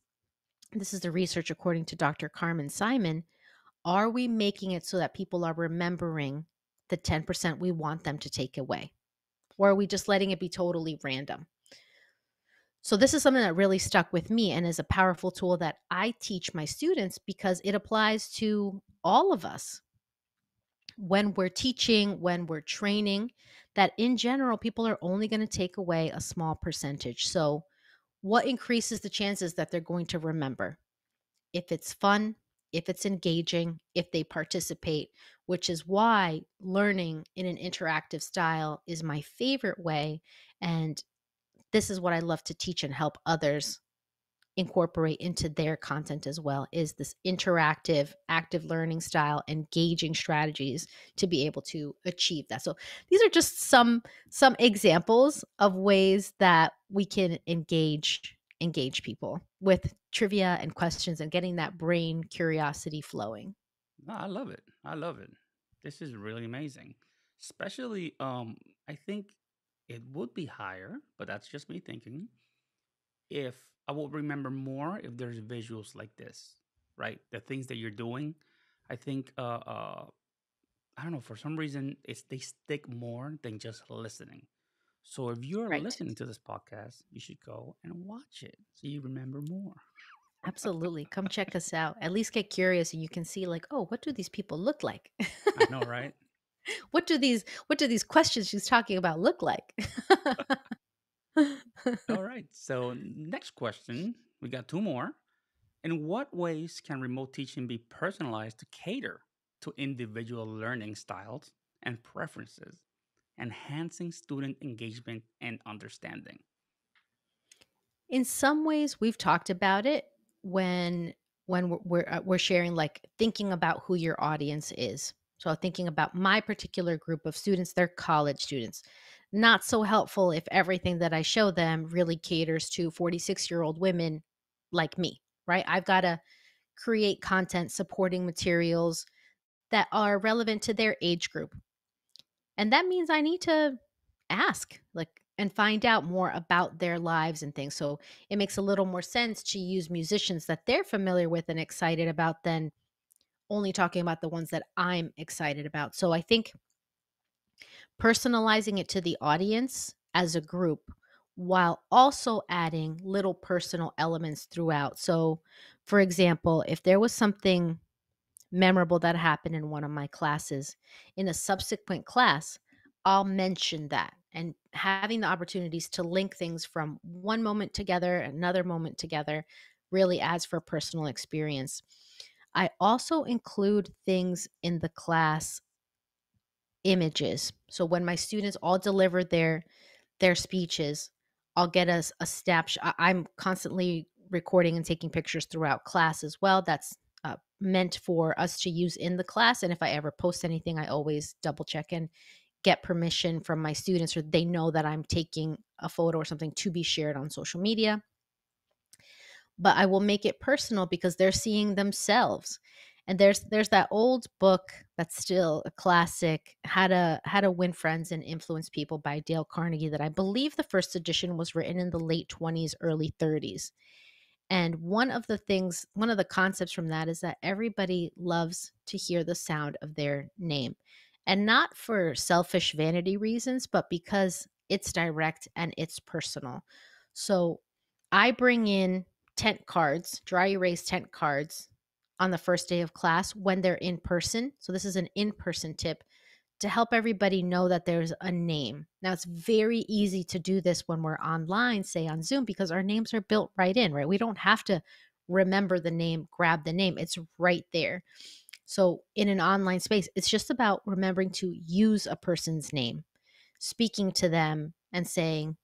this is the research according to Dr. Carmen Simon. Are we making it so that people are remembering the 10% we want them to take away? Or are we just letting it be totally random? So, this is something that really stuck with me and is a powerful tool that I teach my students because it applies to all of us when we're teaching, when we're training, that in general, people are only going to take away a small percentage. So, what increases the chances that they're going to remember? If it's fun, if it's engaging, if they participate, which is why learning in an interactive style is my favorite way. And this is what I love to teach and help others incorporate into their content as well is this interactive active learning style engaging strategies to be able to achieve that. So these are just some some examples of ways that we can engage engage people with trivia and questions and getting that brain curiosity flowing. No, i love it. I love it. This is really amazing. Especially um i think it would be higher, but that's just me thinking. If I will remember more if there's visuals like this, right? The things that you're doing, I think, uh, uh, I don't know, for some reason, it's they stick more than just listening. So if you're Right. listening to this podcast, you should go and watch it so you remember more. Absolutely. Come check us out. At least get curious and you can see like, oh, what do these people look like? I know, right? [laughs] what do these what do these questions she's talking about look like? [laughs] All [laughs] right. So next question, we got two more. In what ways can remote teaching be personalized to cater to individual learning styles and preferences, enhancing student engagement and understanding? In some ways, we've talked about it when when we're we're, uh, we're sharing like thinking about who your audience is. So thinking about my particular group of students, they're college students. Not so helpful if everything that I show them really caters to 46 year old women like me, right? I've got to create content supporting materials that are relevant to their age group. And that means I need to ask, like, and find out more about their lives and things. So it makes a little more sense to use musicians that they're familiar with and excited about than only talking about the ones that I'm excited about. So I think personalizing it to the audience as a group while also adding little personal elements throughout. So, for example, if there was something memorable that happened in one of my classes, in a subsequent class, I'll mention that and having the opportunities to link things from one moment together, another moment together, really adds for personal experience. I also include things in the class images. So when my students all deliver their their speeches, I'll get us a, a snapshot. I'm constantly recording and taking pictures throughout class as well. That's uh, meant for us to use in the class. And if I ever post anything, I always double check and get permission from my students or they know that I'm taking a photo or something to be shared on social media. But I will make it personal because they're seeing themselves. And there's there's that old book that's still a classic, How to How to Win Friends and Influence People by Dale Carnegie that I believe the first edition was written in the late 20s, early 30s. And one of the things, one of the concepts from that is that everybody loves to hear the sound of their name and not for selfish vanity reasons, but because it's direct and it's personal. So I bring in tent cards, dry erase tent cards on the first day of class when they're in person. So this is an in person tip to help everybody know that there's a name. Now it's very easy to do this when we're online, say on Zoom, because our names are built right in, right? We don't have to remember the name, grab the name, it's right there. So, in an online space, it's just about remembering to use a person's name, speaking to them and saying,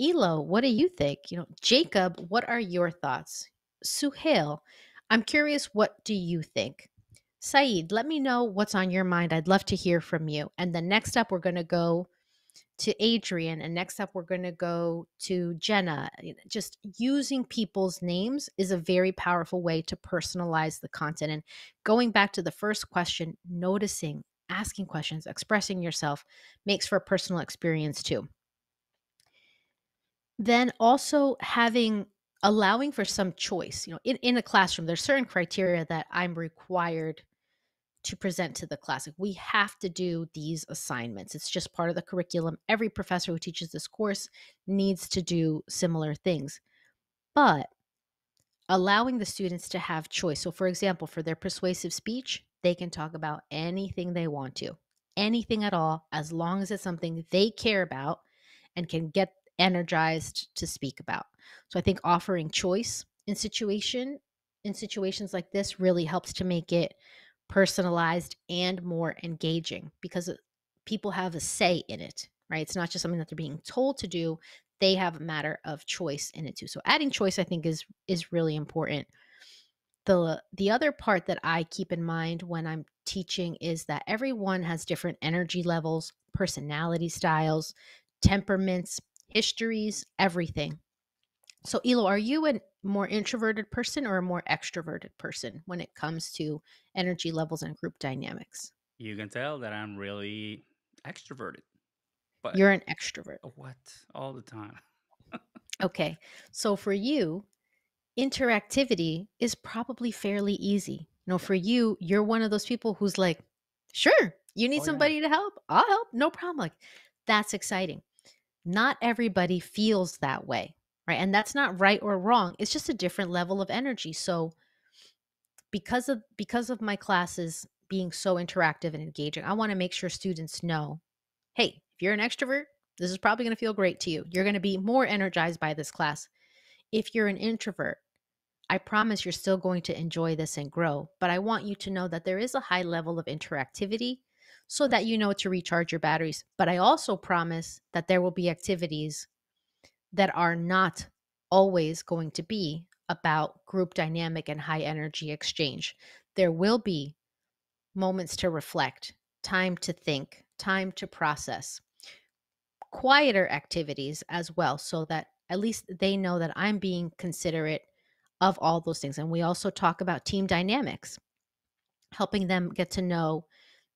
Elo, what do you think? You know, Jacob, what are your thoughts? Suhail, I'm curious, what do you think? Saeed, let me know what's on your mind. I'd love to hear from you. And then next up, we're going to go to Adrian. And next up, we're going to go to Jenna. Just using people's names is a very powerful way to personalize the content. And going back to the first question, noticing asking questions, expressing yourself makes for a personal experience too. Then also having allowing for some choice. You know, in, in a classroom, there's certain criteria that I'm required to present to the class. Like we have to do these assignments. It's just part of the curriculum. Every professor who teaches this course needs to do similar things. But allowing the students to have choice. So, for example, for their persuasive speech, they can talk about anything they want to, anything at all, as long as it's something they care about and can get energized to speak about. So, I think offering choice in situation in situations like this really helps to make it personalized and more engaging because uh, people have a say in it right it's not just something that they're being told to do they have a matter of choice in it too. So adding choice I think is is really important. The the other part that I keep in mind when I'm teaching is that everyone has different energy levels, personality styles, temperaments, histories, everything. So Elo, are you a more introverted person or a more extroverted person when it comes to energy levels and group dynamics? You can tell that I'm really extroverted. But You're an extrovert. What? All the time. okay. So for you, interactivity is probably fairly easy. You know, for you, you're one of those people who's like, sure, you need oh, somebody yeah. to help. I'll help. No problem. Like, that's exciting. Not everybody feels that way. Right. And that's not right or wrong. It's just a different level of energy. So because of because of my classes being so interactive and engaging, I want to make sure students know, hey, if you're an extrovert, this is probably going to feel great to you. You're going to be more energized by this class. If you're an introvert, I promise you're still going to enjoy this and grow, but I want you to know that there is a high level of interactivity so that you know to recharge your batteries. But I also promise that there will be activities that are not always going to be about group dynamic and high energy exchange. There will be moments to reflect, time to think, time to process quieter activities as well so that at least they know that I'm being considerate of all those things. And we also talk about team dynamics, helping them get to know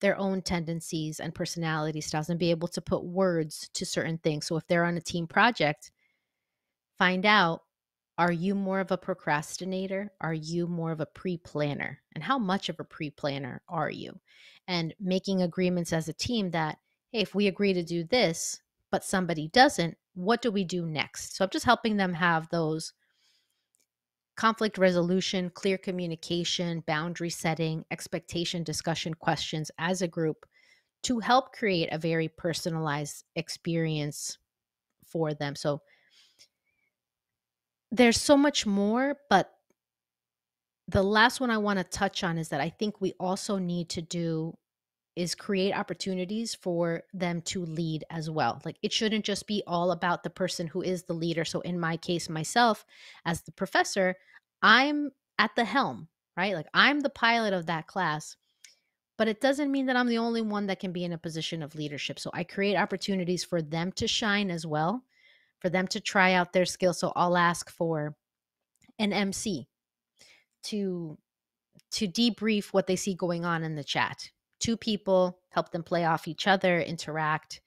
their own tendencies and personality styles and be able to put words to certain things. So if they're on a team project, find out are you more of a procrastinator? Are you more of a pre planner? And how much of a pre planner are you? And making agreements as a team that, hey, if we agree to do this, but somebody doesn't, what do we do next? So I'm just helping them have those conflict resolution, clear communication, boundary setting, expectation discussion questions as a group to help create a very personalized experience for them. So there's so much more, but the last one I want to touch on is that I think we also need to do is create opportunities for them to lead as well. Like it shouldn't just be all about the person who is the leader. So in my case, myself as the professor, I'm at the helm, right? Like I'm the pilot of that class. But it doesn't mean that I'm the only one that can be in a position of leadership. So I create opportunities for them to shine as well, for them to try out their skills. So I'll ask for an MC to to debrief what they see going on in the chat two people, help them play off each other, interact.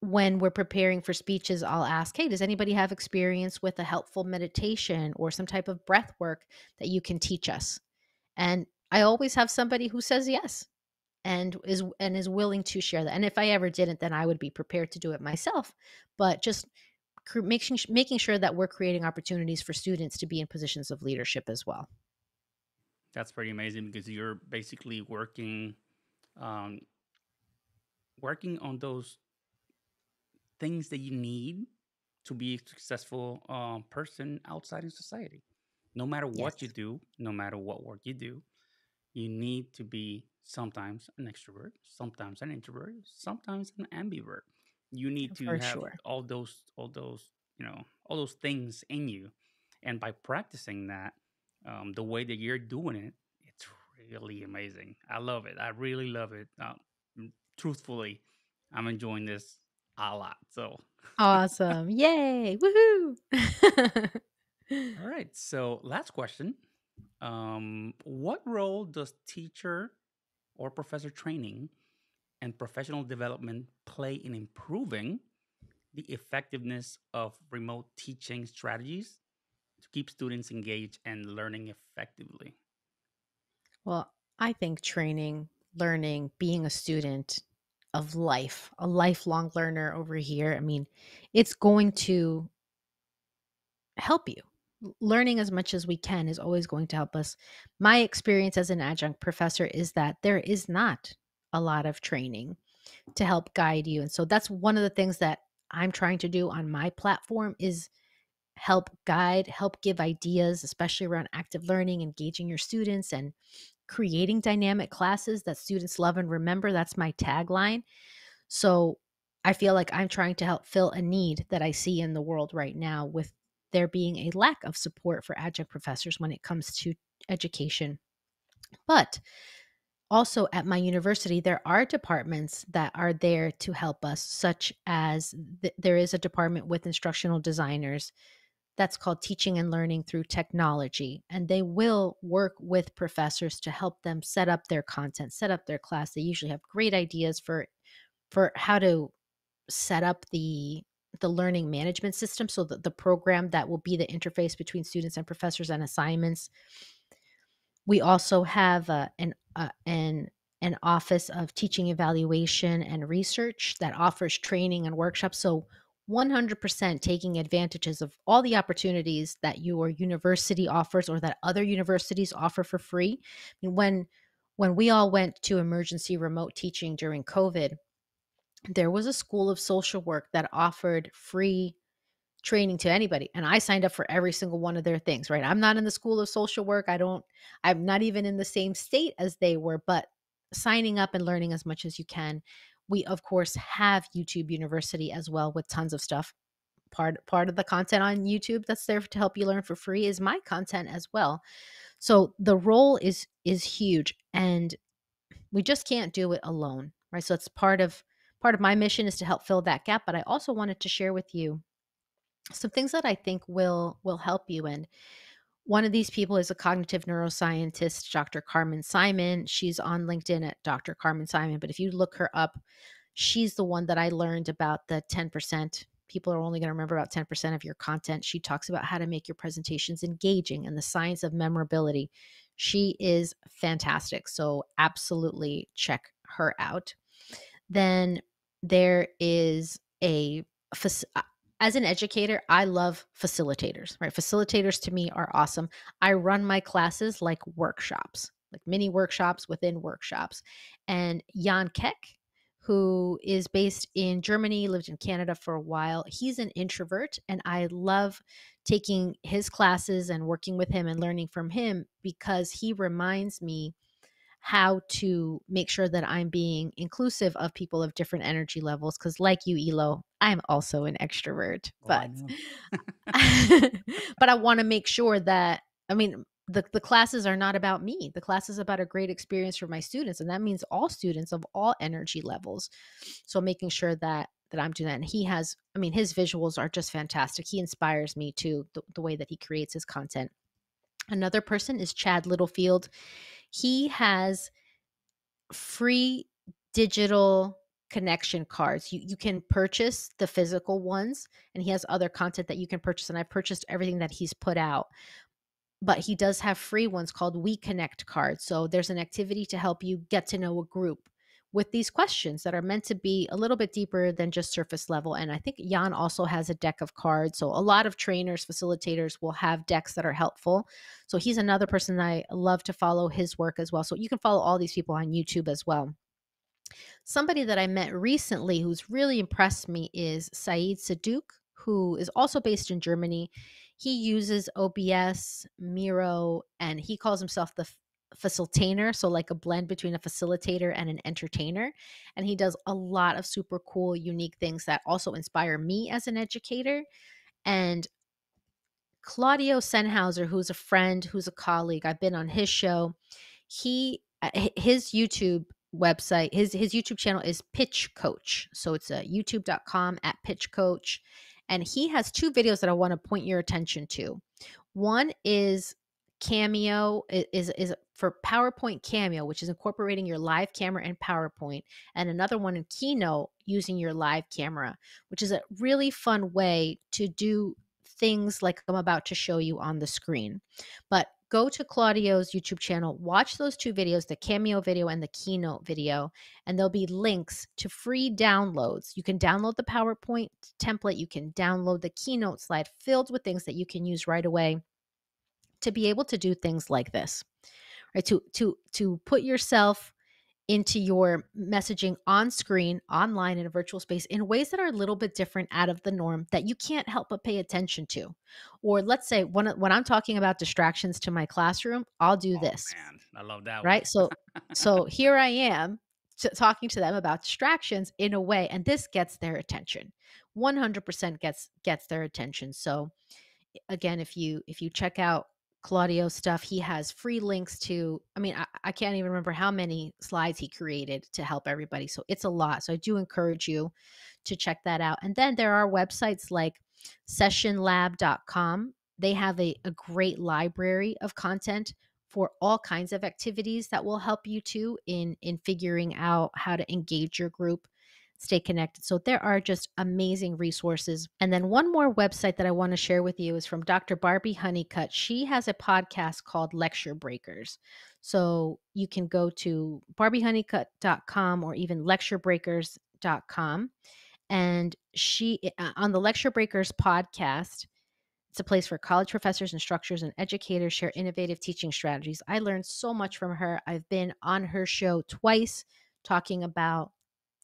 When we're preparing for speeches, I'll ask, hey, does anybody have experience with a helpful meditation or some type of breath work that you can teach us? And I always have somebody who says yes and is and is willing to share that. And if I ever didn't, then I would be prepared to do it myself. But just making making sure that we're creating opportunities for students to be in positions of leadership as well. That's pretty amazing because you're basically working, um, working on those things that you need to be a successful um, person outside in society. No matter what yes. you do, no matter what work you do, you need to be sometimes an extrovert, sometimes an introvert, sometimes an ambivert. You need to have sure. all those, all those, you know, all those things in you, and by practicing that, um, the way that you're doing it, it's really amazing. I love it. I really love it. Uh, truthfully, I'm enjoying this a lot. So awesome. Yay. Woohoo. [laughs] All right. So, last question. Um, what role does teacher or professor training and professional development play in improving the effectiveness of remote teaching strategies keep students engaged and learning effectively? Well, I think training, learning, being a student of life, a lifelong learner over here, I mean, it's going to help you. Learning as much as we can is always going to help us. My experience as an adjunct professor is that there is not a lot of training to help guide you. And so that's one of the things that I'm trying to do on my platform is help guide, help give ideas, especially around active learning, engaging your students and creating dynamic classes that students love and remember. That's my tagline. So I feel like I'm trying to help fill a need that I see in the world right now with there being a lack of support for adjunct professors when it comes to education. But also at my university, there are departments that are there to help us, such as th- there is a department with instructional designers that's called Teaching and Learning Through Technology. And they will work with professors to help them set up their content, set up their class. They usually have great ideas for for how to set up the the learning management system so that the program that will be the interface between students and professors and assignments we also have uh, an uh, an an office of teaching evaluation and research that offers training and workshops so 100% taking advantages of all the opportunities that your university offers or that other universities offer for free. I mean, when when we all went to emergency remote teaching during covid there was a school of social work that offered free training to anybody and i signed up for every single one of their things right? I'm not in the school of social work. I don't i'm not even in the same state as they were but signing up and learning as much as you can we of course have youtube university as well with tons of stuff. Part part of the content on youtube that's there to help you learn for free is my content as well. So the role is is huge and we just can't do it alone right? So it's part of part of my mission is to help fill that gap but i also wanted to share with you some things that i think will will help you and one of these people is a cognitive neuroscientist dr carmen simon. She's on linkedin at dr carmen simon but if you look her up she's the one that i learned about the 10% people are only going to remember about 10% of your content. She talks about how to make your presentations engaging and the science of memorability. She is fantastic so absolutely check her out. Then there is a as an educator, I love facilitators, right? Facilitators to me are awesome. I run my classes like workshops, like mini workshops within workshops. And Jan Keck, who is based in Germany, lived in Canada for a while, he's an introvert. And I love taking his classes and working with him and learning from him because he reminds me how to make sure that I'm being inclusive of people of different energy levels. Because, like you, Elo, I'm also an extrovert, oh, [laughs] but I but I want to make sure that I mean the the classes are not about me. The class is about a great experience for my students, and that means all students of all energy levels. So making sure that that I'm doing that. And he has, I mean, his visuals are just fantastic. He inspires me to the, the way that he creates his content. Another person is Chad Littlefield. He has free digital connection cards. You you can purchase the physical ones and he has other content that you can purchase and I've purchased everything that he's put out. But he does have free ones called We Connect cards. So there's an activity to help you get to know a group with these questions that are meant to be a little bit deeper than just surface level. And I think Jan also has a deck of cards. So a lot of trainers, facilitators will have decks that are helpful. So he's another person I love to follow his work as well. So you can follow all these people on YouTube as well. Somebody that I met recently who's really impressed me is Saeed Sadouk, who is also based in Germany. He uses OBS, Miro, and he calls himself the facilitainer so like a blend between a facilitator and an entertainer and he does a lot of super cool unique things that also inspire me as an educator and claudio senhauser who's a friend who's a colleague i've been on his show he uh, his youtube website his his youtube channel is pitch coach so it's a uh, youtube.com at pitch coach and he has two videos that i want to point your attention to. One is Cameo is is for PowerPoint Cameo, which is incorporating your live camera in PowerPoint, and another one in Keynote using your live camera, which is a really fun way to do things like I'm about to show you on the screen. But go to Claudio's YouTube channel, watch those two videos, the Cameo video and the Keynote video, and there'll be links to free downloads. You can download the PowerPoint template, you can download the Keynote slide filled with things that you can use right away to be able to do things like this. Right? To to to put yourself into your messaging on screen, online in a virtual space in ways that are a little bit different out of the norm that you can't help but pay attention to. Or let's say when when I'm talking about distractions to my classroom, I'll do Oh this. man, I love that Right? So so here I am t- talking to them about distractions in a way and this gets their attention. 100% gets gets their attention. So again if you if you check out claudio stuff he has free links to i mean I, I can't even remember how many slides he created to help everybody so it's a lot so i do encourage you to check that out and then there are websites like sessionlab.com they have a, a great library of content for all kinds of activities that will help you too in in figuring out how to engage your group stay connected. So there are just amazing resources. And then one more website that I want to share with you is from Dr. Barbi Honeycutt. She has a podcast called Lecture Breakers. So you can go to barbihoneycutt.com or even lecturebreakers.com. And she, uh, on the Lecture Breakers podcast, it's a place where college professors, instructors, and educators share innovative teaching strategies. I learned so much from her. I've been on her show twice talking about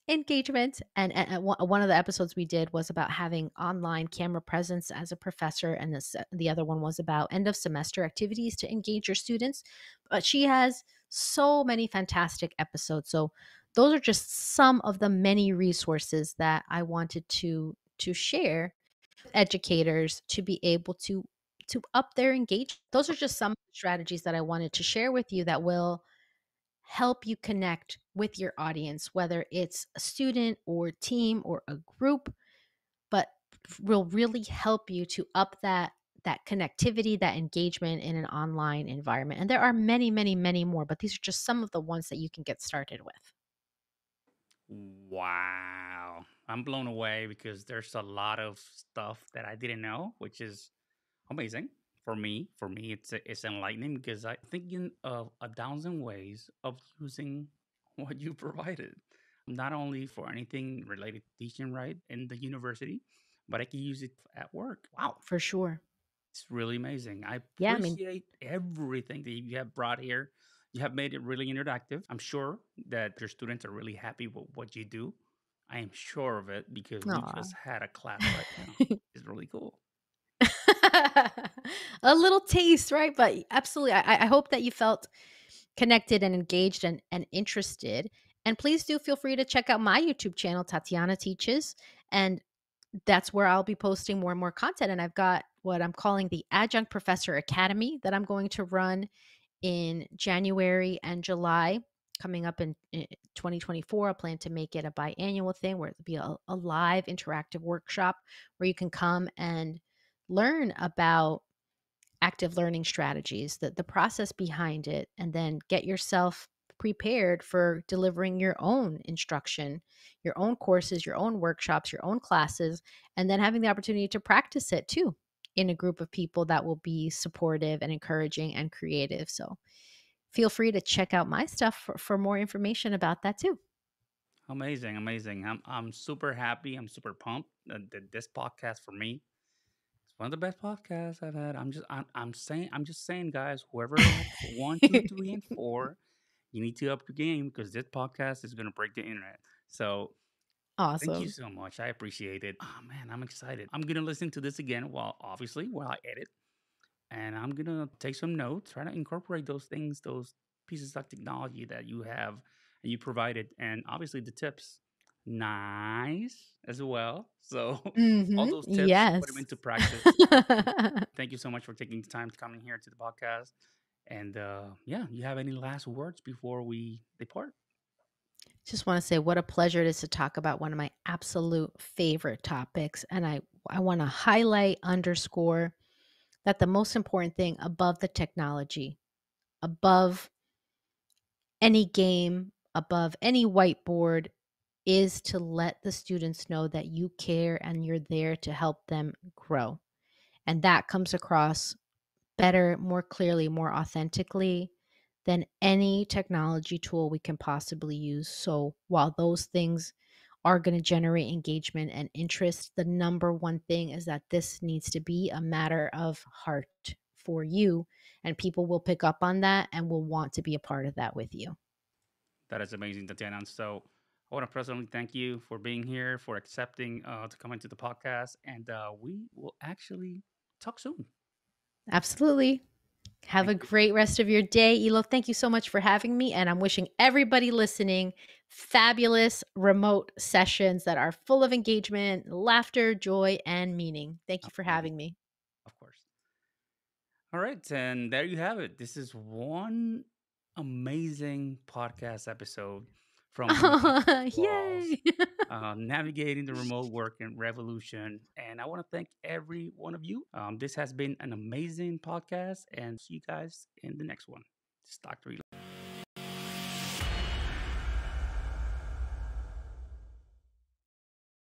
engagement and, and, one of the episodes we did was about having online camera presence as a professor and this, the other one was about end of semester activities to engage your students but she has so many fantastic episodes so those are just some of the many resources that i wanted to to share educators to be able to to up their engagement those are just some strategies that i wanted to share with you that will help you connect with your audience, whether it's a student or team or a group, but will really help you to up that that connectivity, that engagement in an online environment. And there are many, many, many more, but these are just some of the ones that you can get started with. Wow. I'm blown away because there's a lot of stuff that I didn't know, which is amazing for me. For me, it's it's enlightening because I'm thinking of a thousand ways of using [laughs] what you provided. Not only for anything related to teaching right in the university, but I can use it at work. Wow. For sure. It's really amazing. I Yeah, I mean, appreciate everything that you have brought here. You have made it really interactive. I'm sure that your students are really happy with what you do. I am sure of it because we just had a class right now. [laughs] It's really cool. [laughs] a little taste, right? But absolutely, I, I hope that you felt connected and engaged and, and interested. And please do feel free to check out my YouTube channel, Tatiana Teaches. And that's where I'll be posting more and more content. And I've got what I'm calling the Adjunct Professor Academy that I'm going to run in January and July. Coming up in, in 2024, I plan to make it a biannual thing where it'll be a, a live interactive workshop where you can come and learn about active learning strategies, the, the process behind it, and then get yourself prepared for delivering your own instruction, your own courses, your own workshops, your own classes, and then having the opportunity to practice it too in a group of people that will be supportive and encouraging and creative. So feel free to check out my stuff for, for more information about that too. Amazing, amazing. I'm I'm super happy. I'm super pumped that, that this podcast for me one of the best podcasts I've had. I'm just I'm, I'm saying I'm just saying, guys, whoever [laughs] one, two, three, and four, you need to up your game because this podcast is gonna break the internet. So awesome. thank you so much. I appreciate it. Oh man, I'm excited. I'm gonna listen to this again while obviously while I edit. And I'm gonna take some notes, try to incorporate those things, those pieces of technology that you have and you provided, and obviously the tips. Nice as well. So [laughs] all Mm-hmm. those tips, put them into practice. [laughs] Thank you so much for taking the time to come in here to the podcast. And uh, yeah, you have any last words before we depart? just want to say what a pleasure it is to talk about one of my absolute favorite topics and i i want to highlight underscore that the most important thing above the technology, above any game, above any whiteboard, is to let the students know that you care and you're there to help them grow. And that comes across better, more clearly, more authentically than any technology tool we can possibly use. So while those things are going to generate engagement and interest, the number one thing is that this needs to be a matter of heart for you. And people will pick up on that and will want to be a part of that with you. That is amazing, Tatiana. So I want to personally thank you for being here, for accepting uh, to come into the podcast, and uh, we will actually talk soon. Absolutely. Have Thank a you. great rest of your day. Elo, thank you so much for having me. And I'm wishing everybody listening fabulous remote sessions that are full of engagement, laughter, joy, and meaning. Thank you for having me. Of course. All right, and there you have it. This is one amazing podcast episode from [laughs] Walls, Yay. [laughs] uh, navigating the remote working revolution. And I want to thank every one of you. Um, this has been an amazing podcast, and see you guys in the next one. Is Dr. Elo.